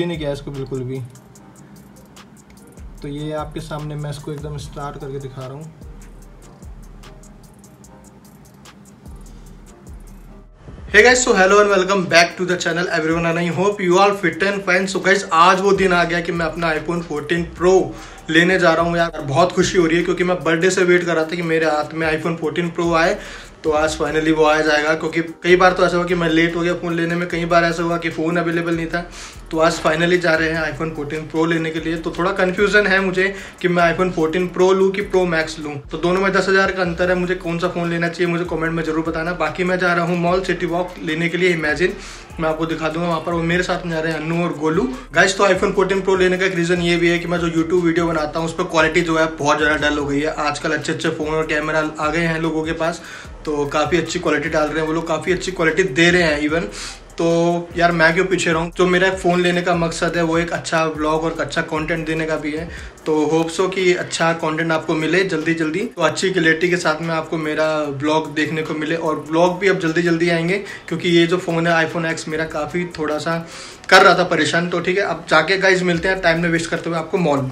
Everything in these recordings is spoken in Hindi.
ही नहीं किया इसको बिल्कुल भी। तो ये आपके सामने मैं इसको एकदम स्टार्ट करके दिखा रहा हूँ। Hey guys so hello and welcome back to the channel everyone and I hope you are fit and fine so guys आज वो दिन आ गया कि मैं अपना आईफोन 14 प्रो लेने जा रहा हूँ। यार, बहुत खुशी हो रही है क्योंकि मैं बर्थडे से वेट कर रहा था कि मेरे हाथ में आईफोन 14 प्रो आए। तो आज फाइनली वो आ जाएगा, क्योंकि कई बार तो ऐसा हुआ कि मैं लेट हो गया फ़ोन लेने में, कई बार ऐसा हुआ कि फ़ोन अवेलेबल नहीं था। तो आज फाइनली जा रहे हैं आईफोन 14 प्रो लेने के लिए। तो थोड़ा कन्फ्यूज़न है मुझे कि मैं आईफोन 14 प्रो लूँ कि प्रो मैक्स लूँ? तो दोनों में दस हज़ार का अंतर है, मुझे कौन सा फ़ोन लेना चाहिए मुझे कॉमेंट में ज़रूर बताना। बाकी मैं जा रहा हूँ मॉल सिटी वॉक लेने के लिए इमेजिन मैं आपको दिखा दूँगा वहाँ पर वो मेरे साथ में जा रहे हैं अन्नू और गोलू। गाइस तो आईफोन 14 प्रो लेने का एक रीज़न ये भी है कि मैं जो यूट्यूब वीडियो बनाता हूँ उस पर क्वालिटी जो है बहुत ज़्यादा डल हो गई है। आजकल अच्छे अच्छे फ़ोन और कैमरा आ गए हैं लोगों के पास। तो काफ़ी अच्छी क्वालिटी डाल रहे हैं, वो लोग काफ़ी अच्छी क्वालिटी दे रहे हैं इवन तो यार मैं क्यों पीछे रहूँ? जो मेरा फ़ोन लेने का मकसद है, वो एक अच्छा ब्लॉग और अच्छा कंटेंट देने का भी है। तो होप सो कि अच्छा कंटेंट आपको मिले जल्दी जल्दी। तो अच्छी क्लियरिटी के साथ में आपको मेरा ब्लॉग देखने को मिले और ब्लॉग भी अब जल्दी जल्दी आएँगे, क्योंकि ये जो फ़ोन है आईफोन एक्स मेरा काफ़ी थोड़ा सा कर रहा था परेशान। तो ठीक है, अब जाके गाइज़ मिलते हैं टाइम में वेस्ट करते हुए आपको मॉल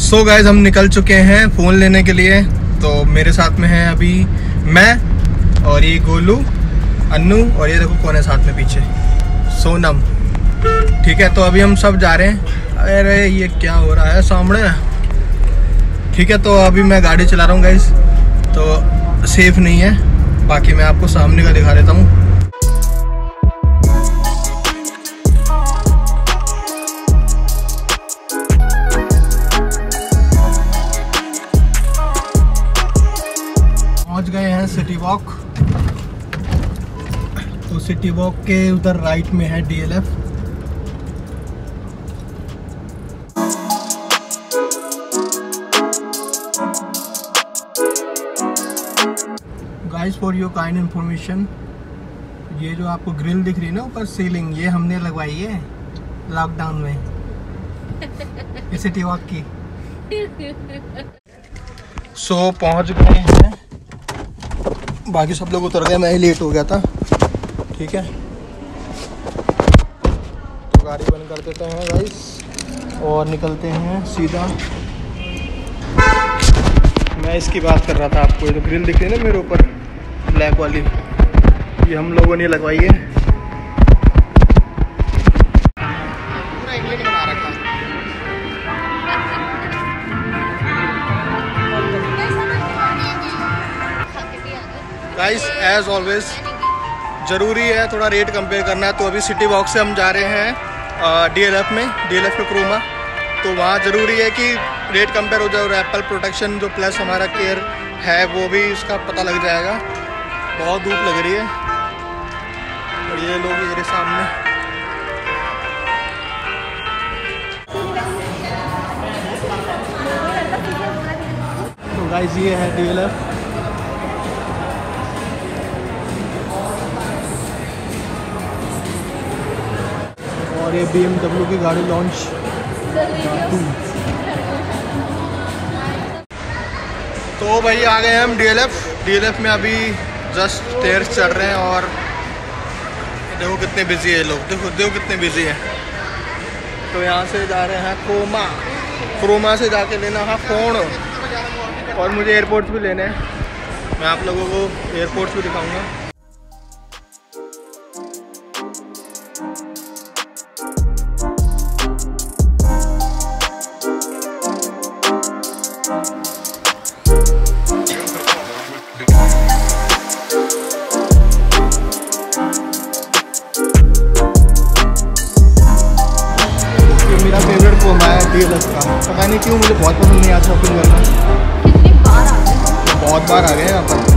सो गाइज़ हम निकल चुके हैं फ़ोन लेने के लिए। तो मेरे साथ में है अभी मैं और ये गोलू, अन्नू और ये देखो कौन है साथ में पीछे। सोनम। ठीक है तो अभी हम सब जा रहे हैं। अरे ये क्या हो रहा है सामने? ठीक है तो अभी मैं गाड़ी चला रहा हूँ गाइस तो सेफ़ नहीं है। बाकी मैं आपको सामने का दिखा देता हूँ। पहुँच गए हैं सिटी वॉक सिटी वॉक के उधर राइट में है DLF guys for your kind information ये जो आपको ग्रिल दिख रही है ना ऊपर सीलिंग ये हमने लगवाई है लॉकडाउन में। सिटी वॉक की। सो so, पहुँच गए हैं। बाकी सब लोग उतर गए मैं ही लेट हो गया था। ठीक है? तो गाड़ी बंद कर देते हैं गाइस और निकलते हैं सीधा। मैं इसकी बात कर रहा था आपको ये तो ग्रिल दिख रही है ना मेरे ऊपर ब्लैक वाली ये हम लोगों ने लगवाई है। गाइस एज ऑलवेज ज़रूरी है थोड़ा रेट कंपेयर करना है। तो अभी सिटी वॉक से हम जा रहे हैं डीएलएफ में डीएलएफ के क्रोमा तो वहाँ ज़रूरी है कि रेट कंपेयर हो जाए और एप्पल प्रोटेक्शन जो प्लस हमारा केयर है, वो भी इसका पता लग जाएगा। बहुत धूप लग रही है। और ये लोग मेरे सामने। तो गाइस ये है डीएलएफ ये बी की गाड़ी लॉन्च तो भाई आ गए हम डीएलएफ डीएलएफ में अभी जस्ट स्टेयर्स चढ़ रहे हैं और देखो कितने बिज़ी है लोग. देखो देखो कितने बिज़ी हैं. तो यहाँ से जा रहे हैं क्रोमा क्रोमा से जाके लेना है फ़ोन और मुझे एयरपोर्ट्स भी लेने हैं. मैं आप लोगों को एयरपोर्ट्स भी दिखाऊँगा. बहुत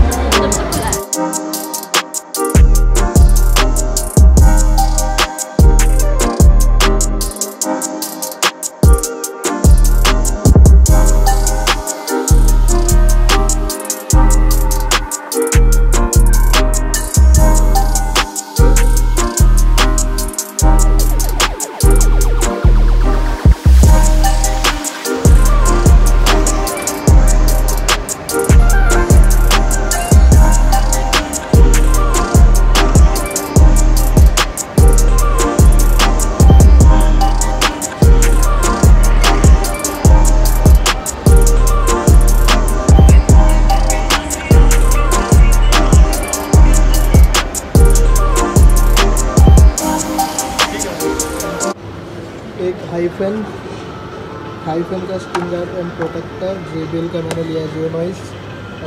हाईफन का स्क्रीन गार्ड एंड प्रोटेक्टर जे का मैंने लिया है जियो noise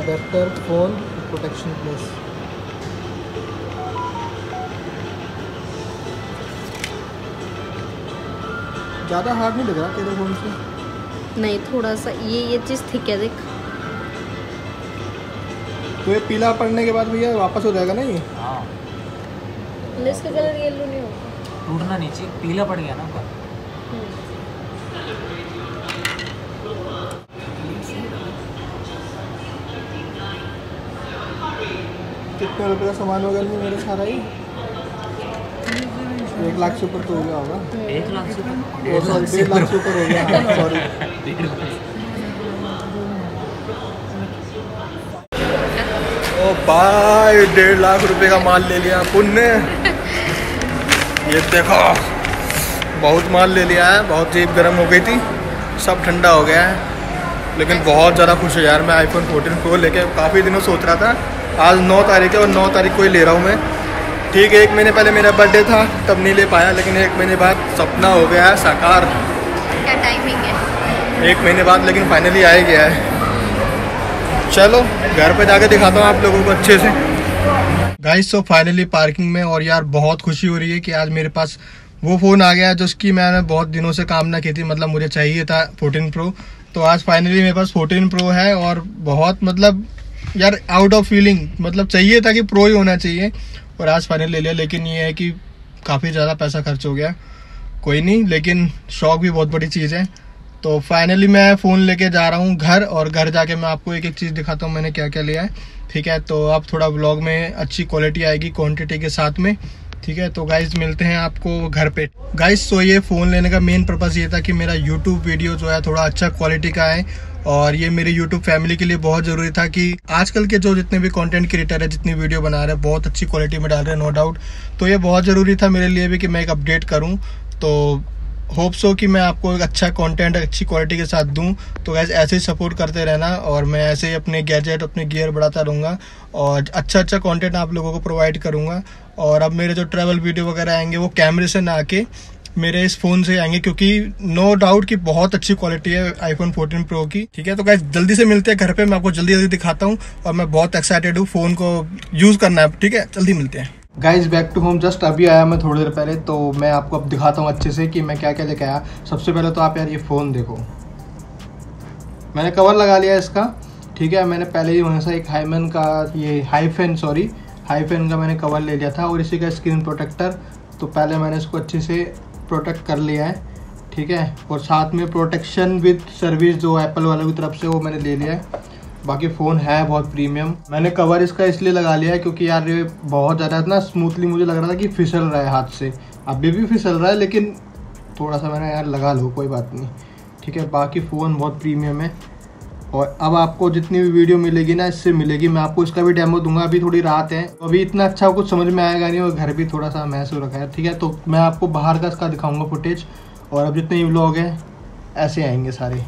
adapter phone protection plus ज़्यादा हार्ड नहीं लग रहा तेरे फ़ोन से? नहीं थोड़ा सा ये ये चीज़ ठीक है देख। तो ये पीला पड़ने के बाद भैया वापस हो जाएगा ना ये? हाँ। इसका कलर येलो नहीं होगा। टूटना नीचे पीला पड़ गया ना कितने रुपए का सामान होगा नहीं मेरे सारा ही। एक लाख से ऊपर तो हो गया होगा। एक लाख से ऊपर। डेढ़ लाख से ऊपर। हो गया सॉरी। ओ भाई डेढ़ लाख रुपए का माल ले लिया पुण्य। ये देखो बहुत माल ले लिया है बहुत जेब गर्म हो गई थी सब ठंडा हो गया है। लेकिन बहुत ज़्यादा खुश है यार मैं आईफोन 14 प्रो लेके काफ़ी दिनों सोच रहा था आज 9 तारीख है और 9 तारीख को ही ले रहा हूँ मैं। ठीक है एक महीने पहले मेरा बर्थडे था तब नहीं ले पाया लेकिन एक महीने बाद सपना हो गया है साकार। क्या टाइमिंग है? एक महीने बाद लेकिन फाइनली आ गया है। चलो घर पे जाके दिखाता हूँ आप लोगों को अच्छे से। गाइस सो फाइनली पार्किंग में और यार बहुत खुशी हो रही है कि आज मेरे पास वो फ़ोन आ गया जिसकी मैंने बहुत दिनों से कामना की थी मतलब मुझे चाहिए था 14 प्रो तो आज फाइनली मेरे पास 14 प्रो है और बहुत मतलब यार आउट ऑफ़ फीलिंग मतलब चाहिए था कि प्रो ही होना चाहिए, और आज फाइनल ले लिया, लेकिन ये है कि काफ़ी ज़्यादा पैसा खर्च हो गया। कोई नहीं, लेकिन शौक भी बहुत बड़ी चीज़ है। तो फाइनली मैं फ़ोन लेके जा रहा हूँ घर, और घर जाके मैं आपको एक एक चीज़ दिखाता हूँ, मैंने क्या क्या लिया है। ठीक है तो आप थोड़ा ब्लॉग में अच्छी क्वालिटी आएगी क्वांटिटी के साथ में। ठीक है तो गाइज़ मिलते हैं आपको घर पे। गाइज़ तो ये फ़ोन लेने का मेन पर्पज़ ये था कि मेरा यूट्यूब वीडियो जो है, थोड़ा अच्छा क्वालिटी का है और ये मेरी यूट्यूब फैमिली के लिए बहुत ज़रूरी था कि आजकल के जो जितने भी कंटेंट क्रिएटर है, जितनी वीडियो बना रहे हैं, बहुत अच्छी क्वालिटी में डाल रहे हैं नो डाउट तो ये बहुत ज़रूरी था मेरे लिए भी कि मैं एक अपडेट करूँ। तो होप सो कि मैं आपको एक अच्छा कंटेंट अच्छी क्वालिटी के साथ दूँ। तो गैस ऐसे ही सपोर्ट करते रहना और मैं ऐसे ही अपने गैजेट अपने गियर बढ़ाता रहूँगा और अच्छा अच्छा कंटेंट आप लोगों को प्रोवाइड करूँगा। और अब मेरे जो ट्रैवल वीडियो वगैरह आएँगे, वो कैमरे से ना आके मेरे इस फ़ोन से आएँगे क्योंकि नो no डाउट कि बहुत अच्छी क्वालिटी है आईफोन 14 प्रो की। ठीक है? तो गैस जल्दी से मिलते हैं घर पे। मैं आपको जल्दी जल्दी दिखाता हूँ और मैं बहुत एक्साइटेड हूँ फ़ोन को यूज़ करना है। ठीक है? जल्दी मिलते हैं। Guys back to home just अभी आया मैं थोड़ी देर पहले तो मैं आपको अब दिखाता हूँ अच्छे से कि मैं क्या क्या लेके आया। सबसे पहले तो आप यार ये फ़ोन देखो। मैंने कवर लगा लिया इसका। ठीक है? मैंने पहले ही वहाँ से एक हाईमन का ये हाईफेन सॉरी हाईफेन का मैंने कवर ले लिया था और इसी का स्क्रीन प्रोटेक्टर तो पहले मैंने इसको अच्छे से प्रोटेक्ट कर लिया है, ठीक है? और साथ में प्रोटेक्शन विथ सर्विस जो एप्पल वालों की तरफ़ से वो मैंने ले लिया है। बाकी फ़ोन है बहुत प्रीमियम मैंने कवर इसका इसलिए लगा लिया है क्योंकि यार ये बहुत ज़्यादा इतना स्मूथली मुझे लग रहा था कि फिसल रहा है हाथ से। अभी भी फिसल रहा है, लेकिन थोड़ा सा मैंने यार लगा लो, कोई बात नहीं। ठीक है, बाकी फ़ोन बहुत प्रीमियम है। और अब आपको जितनी भी वीडियो मिलेगी ना, इससे मिलेगी। मैं आपको इसका भी डेमो दूँगा। अभी थोड़ी रात है। अभी इतना अच्छा कुछ समझ में आएगा नहीं और घर भी थोड़ा सा मैस हो रखा है, ठीक है? तो मैं आपको बाहर का इसका दिखाऊँगा फुटेज और अब जितने भी लोग हैं, ऐसे आएँगे सारे।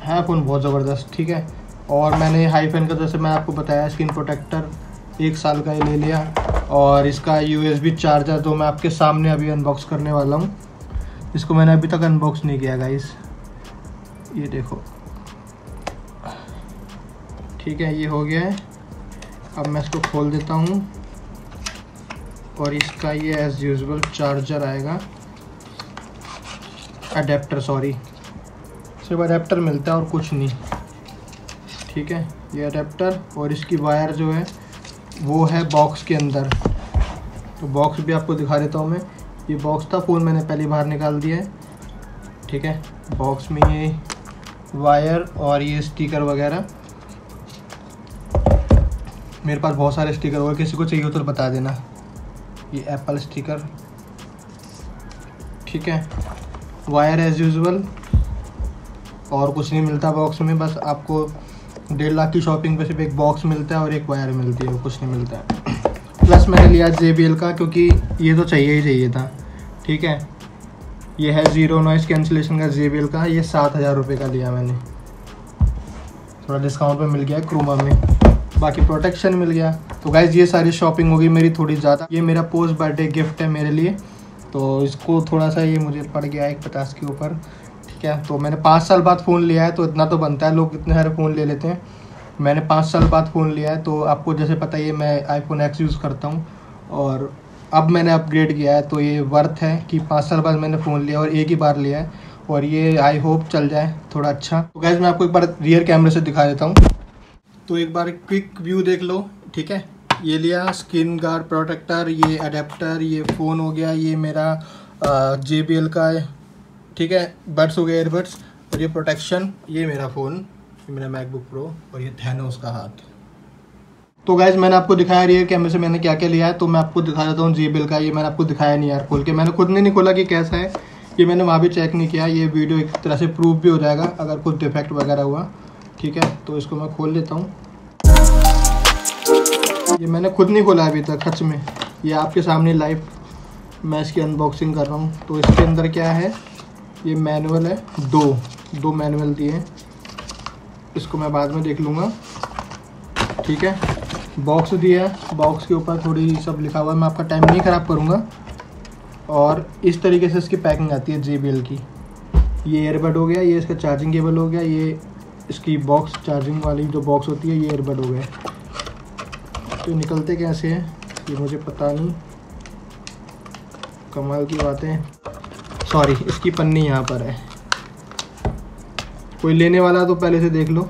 है फ़ोन बहुत ज़बरदस्त, ठीक है? और मैंने हाई फ़ैन का, जैसे मैं आपको बताया स्क्रीन प्रोटेक्टर एक साल का ले लिया। और इसका यूएसबी चार्जर जो मैं आपके सामने अभी अनबॉक्स करने वाला हूँ, इसको मैंने अभी तक अनबॉक्स नहीं किया गाइस ये देखो। ठीक है, ये हो गया है। अब मैं इसको खोल देता हूँ और इसका ये एज़ यूजल चार्जर आएगा। अडेप्टर सॉरी सिर्फ़ अडेप्टर मिलता है और कुछ नहीं। ठीक है, ये अडेप्टर और इसकी वायर जो है, वो है बॉक्स के अंदर। तो बॉक्स भी आपको दिखा देता हूँ मैं। ये बॉक्स था फ़ोन मैंने पहले बाहर निकाल दिया है। ठीक है बॉक्स में ये वायर और ये स्टिकर वगैरह। मेरे पास बहुत सारे स्टिकर और किसी को चाहिए हो तो बता देना। ये एप्पल स्टिकर ठीक है। वायर एज़ यूजल और कुछ नहीं मिलता बॉक्स में, बस आपको डेढ़ लाख की शॉपिंग पे सिर्फ़ एक बॉक्स मिलता है और एक वायर मिलती है कुछ नहीं मिलता है। प्लस मैंने लिया JBL का, क्योंकि ये तो चाहिए ही चाहिए था। ठीक है। ये है ज़ीरो नॉइस कैंसिलेशन का JBL का, ये सात हज़ार रुपये का लिया मैंने। थोड़ा डिस्काउंट में मिल गया क्रोमा में। बाकी प्रोटेक्शन मिल गया। तो गाइज़ ये सारी शॉपिंग होगी मेरी थोड़ी ज़्यादा। ये मेरा पोस्ट बर्थडे गिफ्ट है मेरे लिए। तो इसको थोड़ा सा ये मुझे पड़ गया एक पचास के ऊपर। ठीक है? तो मैंने पाँच साल बाद फ़ोन लिया है तो इतना तो बनता है। लोग इतने सारे फ़ोन ले लेते हैं। मैंने पाँच साल बाद फ़ोन लिया है तो आपको जैसे पता ही मैं आईफोन एक्स यूज़ करता हूँ। और अब मैंने अपग्रेड किया है तो ये वर्थ है कि पाँच साल बाद मैंने फ़ोन लिया और एक ही बार लिया है। और ये आई होप चल जाए थोड़ा अच्छा। तो गैस मैं आपको एक बार रियर कैमरे से दिखा देता हूँ। तो एक बार क्विक व्यू देख लो, ठीक है? ये लिया स्किन गार्ड प्रोटेक्टर ये अडेप्टर ये फ़ोन हो गया, ये मेरा जे बी का है, ठीक है? बड्स हो गए एयरबड्स और ये प्रोटेक्शन ये मेरा फ़ोन ये मेरा मैकबुक प्रो और ये थैनोस का हाथ। तो गैज मैंने आपको दिखाया रियर कैमरे से मैंने क्या क्या लिया है तो मैं आपको दिखा देता हूँ जी का, ये मैंने आपको दिखाया नहीं यार खोल के। मैंने खुद ने नहीं खोला कि कैसा है, ये मैंने वहाँ भी चेक नहीं किया, ये वीडियो एक तरह से प्रूफ भी हो जाएगा, अगर कुछ डिफेक्ट वगैरह हुआ। ठीक है तो इसको मैं खोल लेता हूँ। ये मैंने खुद नहीं खोला अभी तक, सच में। ये आपके सामने लाइव मैं इसकी अनबॉक्सिंग कर रहा हूँ। तो इसके अंदर क्या है, ये मैनुअल है, दो। दो मैनुअल दिए हैं। इसको मैं बाद में देख लूँगा। ठीक है बॉक्स दिया है। बॉक्स के ऊपर थोड़ी सब लिखा हुआ है। मैं आपका टाइम नहीं ख़राब करूँगा। और इस तरीके से इसकी पैकिंग आती है जे की। ये एयरबड हो गया, ये इसका चार्जिंग केबल हो गया, ये इसकी बॉक्स चार्जिंग वाली जो बॉक्स होती है, ये एयरबड हो गए। तो निकलते कैसे हैं, ये मुझे पता नहीं। कमाल की बातें सॉरी इसकी पन्नी यहाँ पर है। कोई लेने वाला तो पहले से देख लो।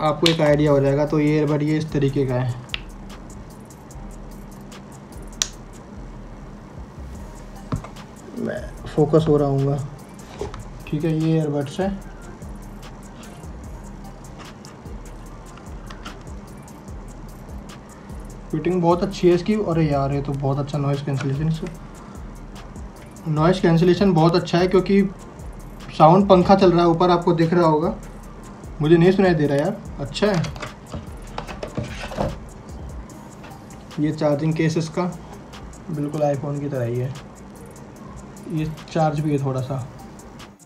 आपको एक आइडिया हो जाएगा तो ये एयरबड ये इस तरीके का है। मैं फोकस हो रहा हूँ। ठीक है, ये एयरबड्स है। फिटिंग बहुत अच्छी है इसकी। और यार, ये तो बहुत अच्छा नॉइज़ कैंसिलेशन इसका। नॉइज़ कैंसिलेशन बहुत अच्छा है क्योंकि साउंड पंखा चल रहा है, ऊपर आपको दिख रहा होगा। मुझे नहीं सुनाई दे रहा यार। अच्छा है। ये चार्जिंग केस इसका। बिल्कुल आईफोन की तरह ही है। ये चार्ज भी है थोड़ा सा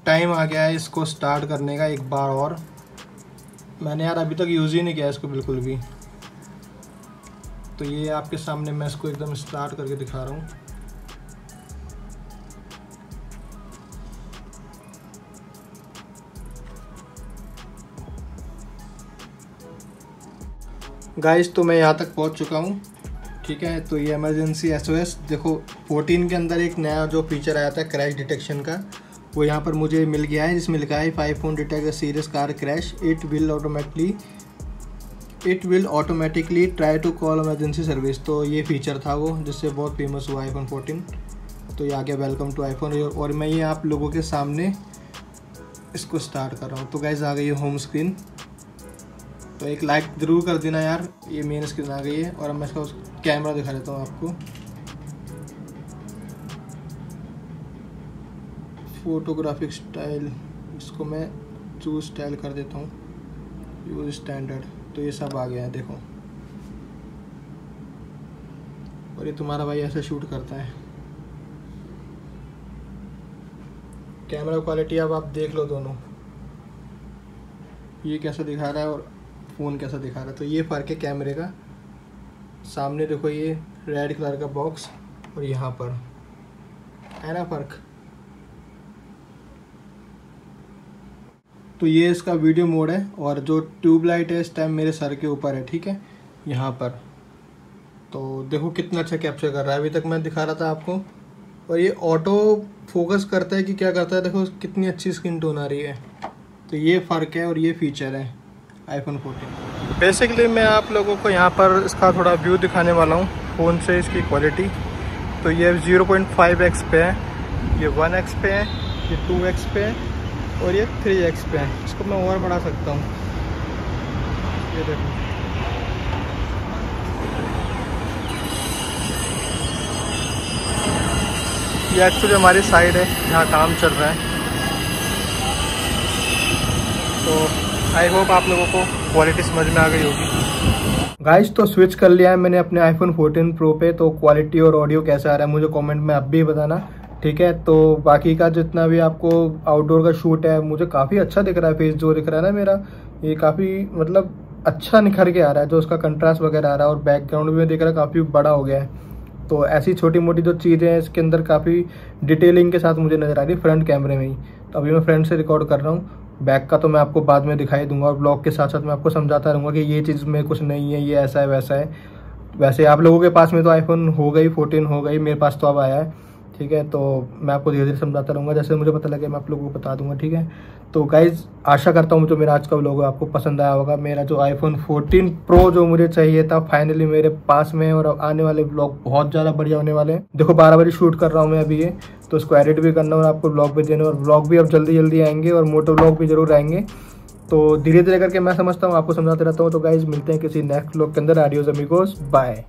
टाइम आ गया है इसको स्टार्ट करने का एक बार और। मैंने यार अभी तक यूज़ ही नहीं किया इसको बिल्कुल भी। तो ये आपके सामने मैं इसको एकदम स्टार्ट करके दिखा रहा हूँ। गाइस तो मैं यहाँ तक पहुँच चुका हूँ। ठीक है तो ये इमरजेंसी एसओएस देखो 14 के अंदर एक नया जो फीचर आया था क्रैश डिटेक्शन का, वो यहाँ पर मुझे मिल गया है, जिसमें लिखा है five phone detect serious car crash it will automatically it will automatically try to call emergency service तो ये फीचर था वो, जिससे बहुत फ़ेमस हुआ आईफोन 14 तो ये आ गया वेलकम टू आईफोन और मैं ये आप लोगों के सामने इसको स्टार्ट कर रहा हूँ। तो गैस आ गई है होम स्क्रीन तो एक लाइक ज़रूर कर देना यार, ये मेन स्क्रीन आ गई है। और अब मैं इसका कैमरा दिखा देता हूँ आपको। फोटोग्राफिक स्टाइल इसको मैं चूज़ स्टाइल कर देता हूँ। यूज़ स्टैंडर्ड तो ये सब आ गया है, देखो। और ये तुम्हारा भाई ऐसे शूट करता है। कैमरा क्वालिटी अब आप देख लो दोनों। ये कैसा दिखा रहा है और फ़ोन कैसा दिखा रहा है। तो ये फ़र्क है कैमरे का। सामने देखो ये रेड कलर का बॉक्स और यहाँ पर। है ना फ़र्क? तो ये इसका वीडियो मोड है और जो ट्यूबलाइट है, इस टाइम मेरे सर के ऊपर है, ठीक है? यहाँ पर। तो देखो कितना अच्छा कैप्चर कर रहा है। अभी तक मैं दिखा रहा था आपको। और ये ऑटो फोकस करता है कि क्या करता है? देखो, कितनी अच्छी स्किन टोन आ रही है। तो ये फ़र्क है और ये फीचर है आईफोन 14 बेसिकली मैं आप लोगों को यहाँ पर इसका थोड़ा व्यू दिखाने वाला हूँ फ़ोन से इसकी क्वालिटी तो ये 0.5 एक्स पे है, ये 1 एक्स पे है, ये 2 एक्स पे है और ये थ्री एक्स पे है। इसको मैं और बढ़ा सकता हूँ। ये देखो। ये एक्चुअली हमारी साइड है, जहाँ काम चल रहा है। तो आई होप आप लोगों को क्वालिटी समझ में आ गई होगी। गाइस तो स्विच कर लिया है मैंने अपने आईफोन 14 प्रो पे। तो क्वालिटी और ऑडियो कैसा आ रहा है, मुझे कमेंट में अब भी बताना। ठीक है? तो बाकी का जितना भी आपको आउटडोर का शूट है, मुझे काफ़ी अच्छा दिख रहा है फेस जो दिख रहा है ना मेरा, ये काफ़ी मतलब अच्छा निखर के आ रहा है, जो उसका कंट्रास्ट वगैरह आ रहा है और बैकग्राउंड भी दिख रहा है, काफ़ी बड़ा हो गया है। तो ऐसी छोटी मोटी जो चीज़ें हैं, इसके अंदर काफ़ी डिटेलिंग के साथ मुझे नज़र आ रही फ्रंट कैमरे में ही। तो अभी मैं फ्रंट से रिकॉर्ड कर रहा हूँ। बैक का तो मैं आपको बाद में दिखाई दूँगा और ब्लॉग के साथ साथ मैं आपको समझाता रहूँगा कि ये चीज़ में कुछ नहीं है, ये ऐसा है, वैसा है। वैसे आप लोगों के पास में तो आईफोन हो गई फोर्टीन हो गई, मेरे पास तो अब आया है। ठीक है? तो मैं आपको धीरे धीरे समझाता रहूँगा। जैसे मुझे पता लगे, मैं आप लोगों को बता दूँगा, ठीक है? तो गाइज़ आशा करता हूँ जो मेरा आज का व्लॉग है आपको पसंद आया होगा। मेरा जो आईफोन 14 प्रो जो मुझे चाहिए था फाइनली मेरे पास में और आने वाले ब्लॉग बहुत ज़्यादा बढ़िया होने वाले हैं। देखो, बारह बजे शूट कर रहा हूँ मैं अभी ये तो उसको एडिट भी करना और आपको ब्लॉग भी देना। और ब्लॉग भी अब जल्दी जल्दी आएँगे और मोटो ब्लॉग भी ज़रूर आएँगे। तो धीरे धीरे करके मैं समझता हूँ, आपको समझाते रहता हूँ। तो गाइज़ मिलते हैं किसी नेक्स्ट ब्लॉग के अंदर। आडियोज अमीगोस बाय